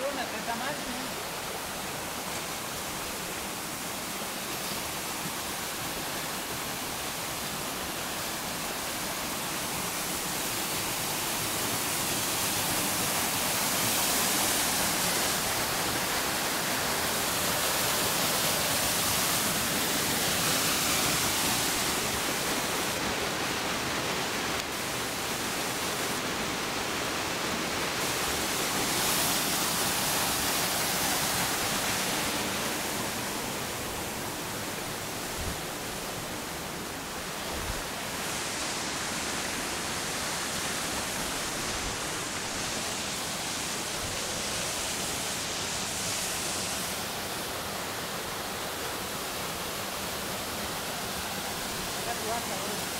соленый, это домашний. Gracias.